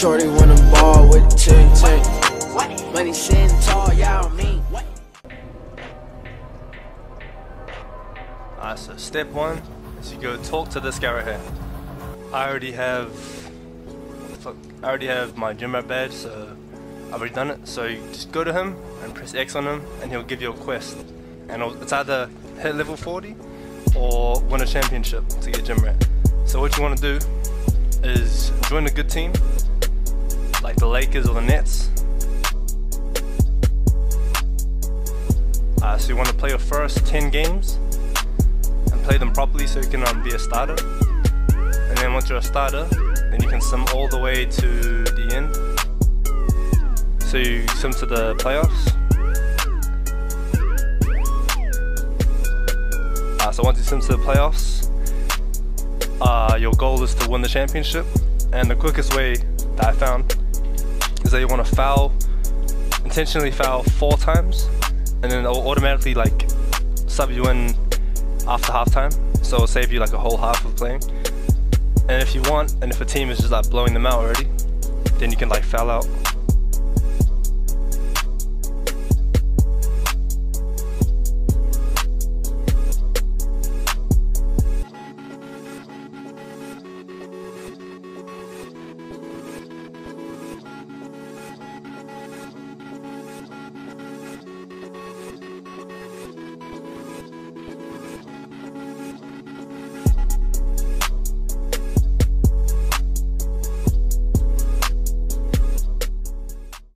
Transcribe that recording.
Shorty wanna ball with the ting ting. Money sitting tall, y'all me. Alright, so step one is you go talk to this guy right here. I already have, I already have my gym rat badge, so I've already done it. So you just go to him and press X on him, and he'll give you a quest. And it's either hit level 40 or win a championship to get gym rat. So what you want to do is join a good team, like the Lakers or the Nets. Uh, so you want to play your first 10 games and play them properly so you can um, be a starter. And then once you're a starter, then you can sim all the way to the end. So you sim to the playoffs. Uh, so once you sim to the playoffs, uh, your goal is to win the championship. And the quickest way that I found is that you want to foul, intentionally foul four times, and then it'll automatically like sub you in after halftime, so it'll save you like a whole half of playing. And if you want, and if a team is just like blowing them out already, then you can like foul out